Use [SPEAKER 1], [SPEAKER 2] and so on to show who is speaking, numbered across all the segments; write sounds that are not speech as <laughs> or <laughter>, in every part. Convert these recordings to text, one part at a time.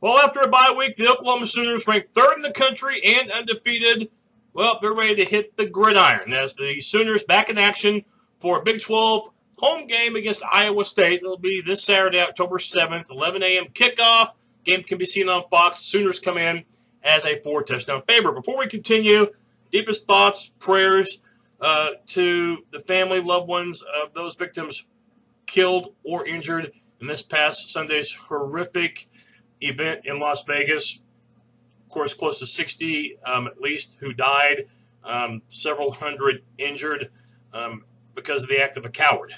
[SPEAKER 1] Well, after a bye week, the Oklahoma Sooners ranked third in the country and undefeated. Well, they're ready to hit the gridiron as the Sooners back in action for a Big 12 home game against Iowa State. It'll be this Saturday, October 7th, 11 a.m. kickoff. Game can be seen on Fox. Sooners come in as a four touchdown favorite. Before we continue, deepest thoughts, prayers uh, to the family, loved ones of those victims killed or injured in this past Sunday's horrific event in Las Vegas. Of course, close to 60 um, at least who died, um, several hundred injured um, because of the act of a coward.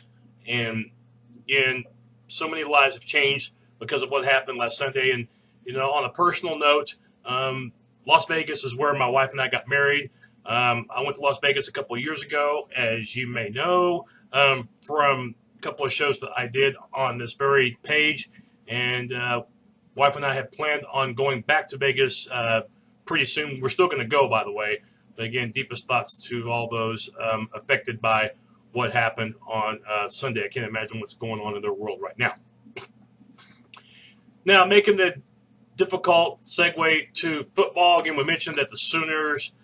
[SPEAKER 1] And again, so many lives have changed because of what happened last Sunday. And, you know, on a personal note, um, Las Vegas is where my wife and I got married. Um, I went to Las Vegas a couple of years ago, as you may know, um, from a couple of shows that I did on this very page. And uh, wife and I have planned on going back to Vegas uh, pretty soon. We're still going to go, by the way. But again, deepest thoughts to all those um, affected by what happened on uh, Sunday. I can't imagine what's going on in their world right now. Now, making the difficult segue to football. Again, we mentioned that the Sooners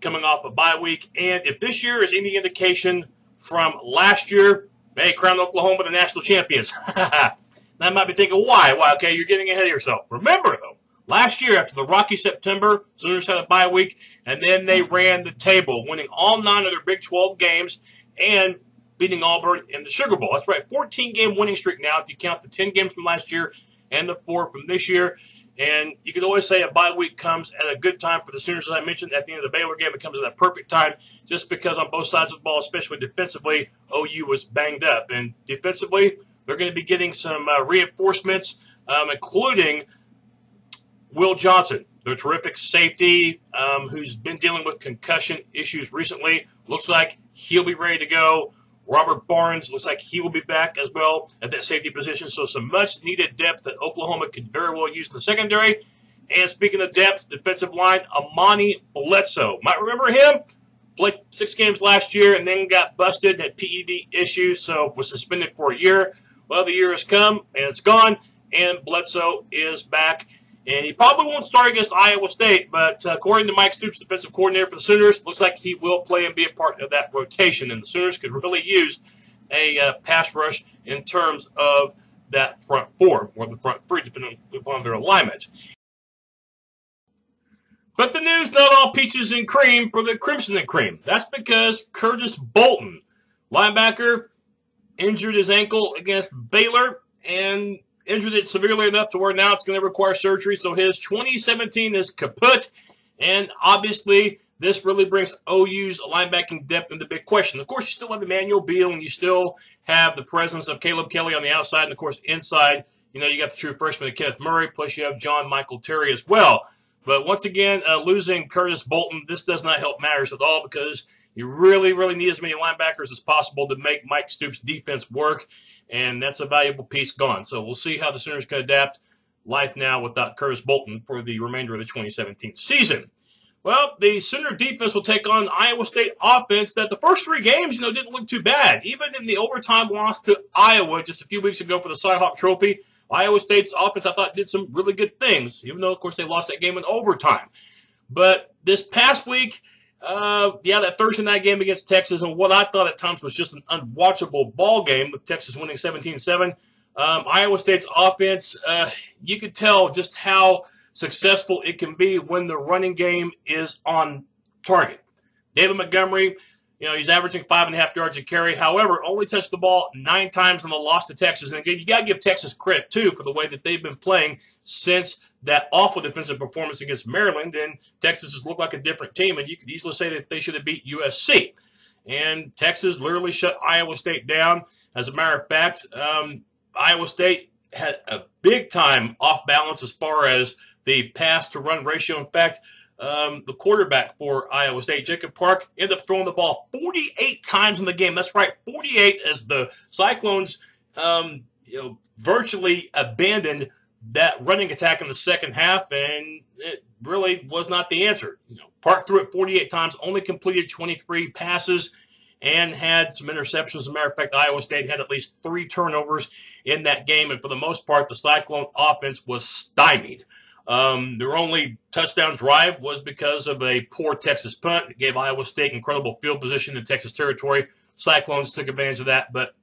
[SPEAKER 1] coming off a bye week. And if this year is any indication from last year, hey, Crown Oklahoma the national champions. <laughs> now might be thinking, why? Why? Okay, you're getting ahead of yourself. Remember, though, last year after the rocky September, Sooners had a bye week, and then they ran the table, winning all nine of their Big 12 games and beating Auburn in the Sugar Bowl. That's right, 14 game winning streak now if you count the 10 games from last year and the four from this year. And you can always say a bye week comes at a good time for the Sooners, as I mentioned at the end of the Baylor game. It comes at a perfect time just because on both sides of the ball, especially defensively, OU was banged up. And defensively, they're going to be getting some uh, reinforcements, um, including Will Johnson, the terrific safety um, who's been dealing with concussion issues recently. Looks like he'll be ready to go. Robert Barnes looks like he will be back as well at that safety position. So some much needed depth that Oklahoma could very well use in the secondary. And speaking of depth, defensive line, Amani Bledsoe. Might remember him. Played six games last year and then got busted, had PED issues, so was suspended for a year. Well, the year has come and it's gone, and Bledsoe is back. And he probably won't start against Iowa State, but uh, according to Mike Stoops, defensive coordinator for the Sooners, looks like he will play and be a part of that rotation. And the Sooners could really use a uh, pass rush in terms of that front four, or the front three, depending upon their alignment. But the news not all peaches and cream for the Crimson and Cream. That's because Curtis Bolton, linebacker, injured his ankle against Baylor, and injured it severely enough to where now it's going to require surgery. So his 2017 is kaput. And obviously, this really brings OU's linebacking depth into big question. Of course, you still have Emmanuel Beal and you still have the presence of Caleb Kelly on the outside. And of course, inside, you know, you got the true freshman Kenneth Murray, plus you have John Michael Terry as well. But once again, uh, losing Curtis Bolton, this does not help matters at all because you really, really need as many linebackers as possible to make Mike Stoops' defense work and that's a valuable piece gone. So we'll see how the Sooners can adapt life now without Curtis Bolton for the remainder of the 2017 season. Well, the Sooner defense will take on Iowa State offense that the first three games, you know, didn't look too bad. Even in the overtime loss to Iowa just a few weeks ago for the Cyhawk Trophy, Iowa State's offense, I thought, did some really good things, even though, of course, they lost that game in overtime. But this past week, uh, yeah, that Thursday night game against Texas, and what I thought at times was just an unwatchable ball game with Texas winning 17-7. Um, Iowa State's offense, uh, you could tell just how successful it can be when the running game is on target. David Montgomery, you know, he's averaging five and a half yards a carry. However, only touched the ball nine times in the loss to Texas. And again, you got to give Texas credit, too, for the way that they've been playing since that awful defensive performance against Maryland, and Texas has looked like a different team, and you could easily say that they should have beat USC. And Texas literally shut Iowa State down. As a matter of fact, um, Iowa State had a big time off balance as far as the pass to run ratio. In fact, um, the quarterback for Iowa State, Jacob Park, ended up throwing the ball 48 times in the game. That's right, 48 as the Cyclones, um, you know, virtually abandoned that running attack in the second half, and it really was not the answer. You know, Park threw it 48 times, only completed 23 passes, and had some interceptions. As a matter of fact, Iowa State had at least three turnovers in that game, and for the most part, the Cyclone offense was stymied. Um, their only touchdown drive was because of a poor Texas punt. It gave Iowa State incredible field position in Texas territory. Cyclones took advantage of that, but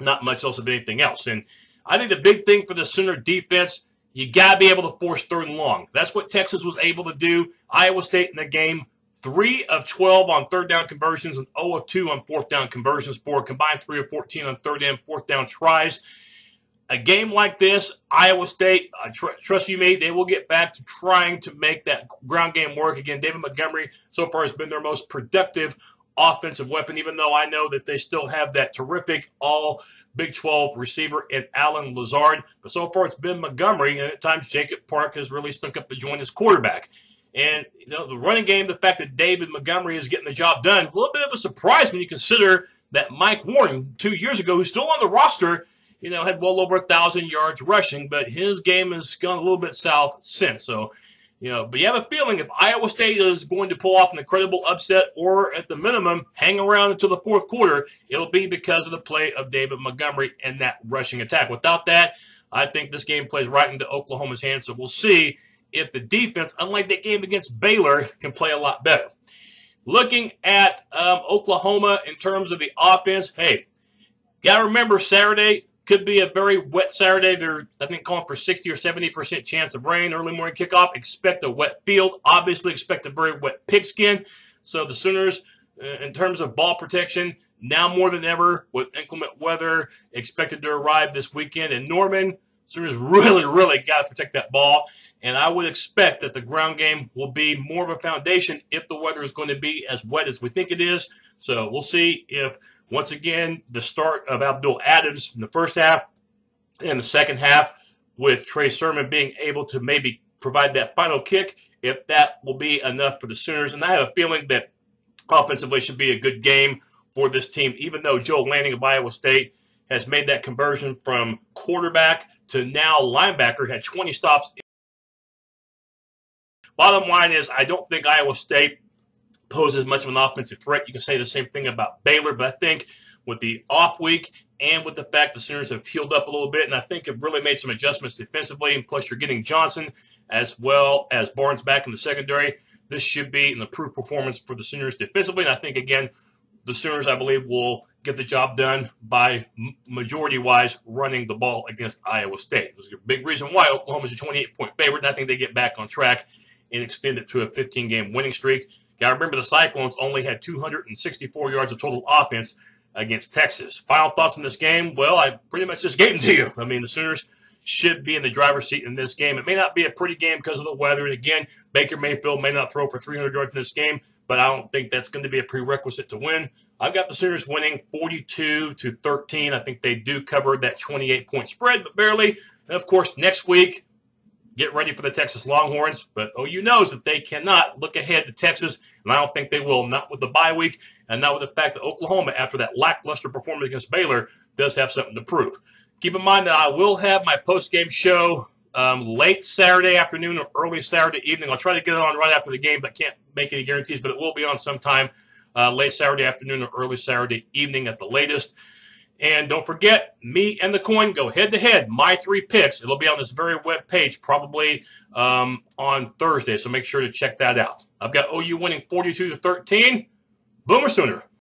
[SPEAKER 1] not much else of anything else. And I think the big thing for the Sooner defense, you got to be able to force third and long. That's what Texas was able to do. Iowa State in the game, 3 of 12 on third down conversions and 0 of 2 on fourth down conversions for a combined 3 of 14 on third and fourth down tries. A game like this, Iowa State, uh, tr- trust you me, they will get back to trying to make that ground game work. Again, David Montgomery so far has been their most productive offensive weapon, even though I know that they still have that terrific all Big 12 receiver in Allen Lazard. But so far it's been Montgomery, and at times Jacob Park has really stuck up to join his quarterback. And, you know, the running game, the fact that David Montgomery is getting the job done, a little bit of a surprise when you consider that Mike Warren, two years ago, who's still on the roster, you know, had well over a thousand yards rushing, but his game has gone a little bit south since. So you know, but you have a feeling if Iowa State is going to pull off an incredible upset or at the minimum hang around until the fourth quarter, it'll be because of the play of David Montgomery and that rushing attack. Without that, I think this game plays right into Oklahoma's hands. So we'll see if the defense, unlike that game against Baylor, can play a lot better. Looking at um, Oklahoma in terms of the offense, hey, got to remember Saturday, could be a very wet Saturday. They're, I think, calling for 60 or 70% chance of rain. Early morning kickoff. Expect a wet field. Obviously, expect a very wet pigskin. So the Sooners, uh, in terms of ball protection, now more than ever with inclement weather expected to arrive this weekend in Norman. Sooners really, really got to protect that ball. And I would expect that the ground game will be more of a foundation if the weather is going to be as wet as we think it is. So we'll see if once again, the start of Abdul Adams in the first half and the second half with Trey Sermon being able to maybe provide that final kick, if that will be enough for the Sooners. And I have a feeling that offensively should be a good game for this team, even though Joel Lanning of Iowa State has made that conversion from quarterback to now linebacker, had 20 stops. Bottom line is, I don't think Iowa State poses much of an offensive threat. You can say the same thing about Baylor, but I think with the off week and with the fact the Sooners have healed up a little bit, and I think have really made some adjustments defensively, and plus you're getting Johnson as well as Barnes back in the secondary. This should be an improved performance for the Sooners defensively, and I think again the Sooners, I believe, will get the job done by majority wise running the ball against Iowa State. There's a big reason why Oklahoma's a 28 point favorite, and I think they get back on track and extend it to a 15 game winning streak. Got to remember the Cyclones only had 264 yards of total offense against Texas. Final thoughts on this game? Well, I pretty much just gave them to you. I mean, the Sooners should be in the driver's seat in this game. It may not be a pretty game because of the weather. And again, Baker Mayfield may not throw for 300 yards in this game, but I don't think that's going to be a prerequisite to win. I've got the Sooners winning 42 to 13. I think they do cover that 28 point spread, but barely. And of course, next week, get ready for the Texas Longhorns. But OU knows that they cannot look ahead to Texas, and I don't think they will, not with the bye week and not with the fact that Oklahoma, after that lackluster performance against Baylor, does have something to prove. Keep in mind that I will have my post-game show um, late Saturday afternoon or early Saturday evening. I'll try to get it on right after the game, but can't make any guarantees, but it will be on sometime uh, late Saturday afternoon or early Saturday evening at the latest. And don't forget, me and the coin go head to head. My three picks. It'll be on this very web page probably um, on Thursday. So make sure to check that out. I've got OU winning 42 to 13. Boomer Sooner.